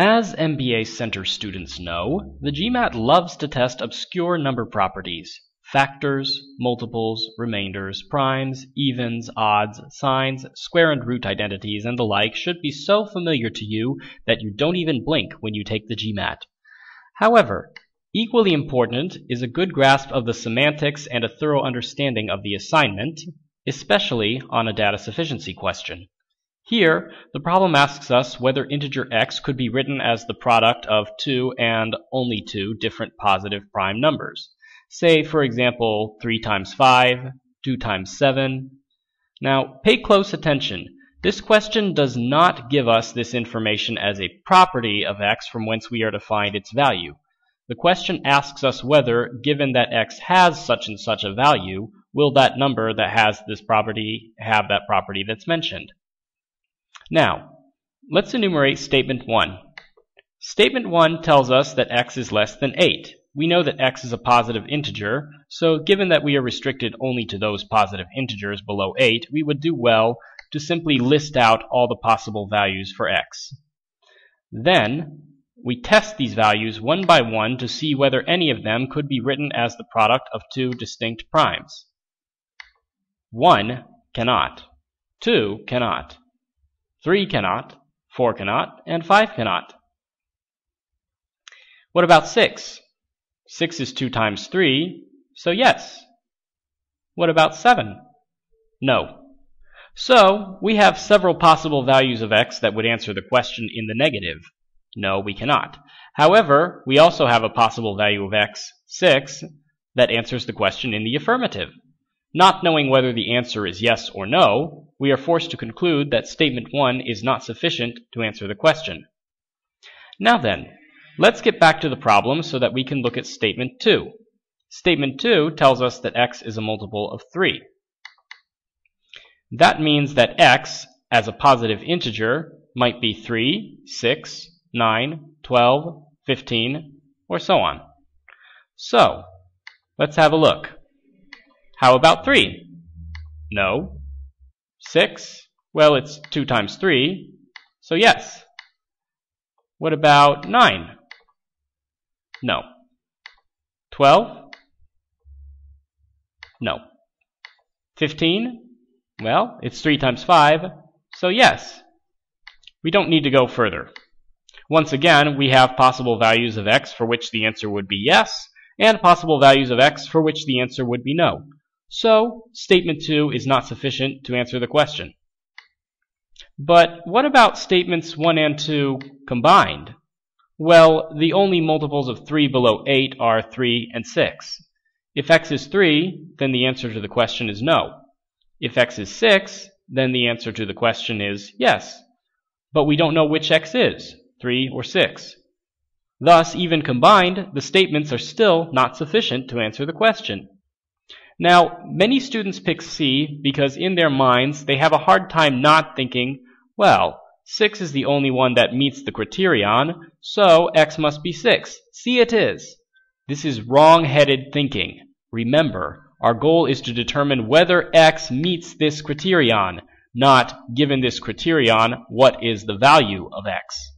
As MBA Center students know, the GMAT loves to test obscure number properties. Factors, multiples, remainders, primes, evens, odds, signs, square and root identities, and the like should be so familiar to you that you don't even blink when you take the GMAT. However, equally important is a good grasp of the semantics and a thorough understanding of the assignment, especially on a data sufficiency question. Here, the problem asks us whether integer x could be written as the product of two and only two different positive prime numbers. Say, for example, 3 times 5, 2 times 7. Now, pay close attention. This question does not give us this information as a property of x from whence we are to find its value. The question asks us whether, given that x has such and such a value, will that number that has this property have that property that's mentioned. Now, let's enumerate statement 1. Statement 1 tells us that x is less than 8. We know that x is a positive integer, so given that we are restricted only to those positive integers below 8, we would do well to simply list out all the possible values for x. Then, we test these values one by one to see whether any of them could be written as the product of two distinct primes. 1 cannot. 2 cannot. 3 cannot, 4 cannot, and 5 cannot. What about 6? 6 is 2 times 3, so yes. What about 7? No. So, we have several possible values of x that would answer the question in the negative. No, we cannot. However, we also have a possible value of x, 6, that answers the question in the affirmative. Not knowing whether the answer is yes or no, we are forced to conclude that statement 1 is not sufficient to answer the question. Now then, let's get back to the problem so that we can look at statement 2. Statement 2 tells us that x is a multiple of 3. That means that x, as a positive integer, might be 3, 6, 9, 12, 15, or so on. So, let's have a look. How about 3? No. 6? Well, it's 2 times 3, so yes. What about 9? No. 12? No. 15? Well, it's 3 times 5, so yes. We don't need to go further. Once again, we have possible values of x for which the answer would be yes, and possible values of x for which the answer would be no. So, statement 2 is not sufficient to answer the question. But what about statements 1 and 2 combined? Well, the only multiples of 3 below 8 are 3 and 6. If x is 3, then the answer to the question is no. If x is 6, then the answer to the question is yes. But we don't know which x is, 3 or 6. Thus, even combined, the statements are still not sufficient to answer the question. Now, many students pick C because in their minds they have a hard time not thinking, well, 6 is the only one that meets the criterion, so x must be 6. C it is. This is wrong-headed thinking. Remember, our goal is to determine whether x meets this criterion, not, given this criterion, what is the value of x.